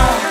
now.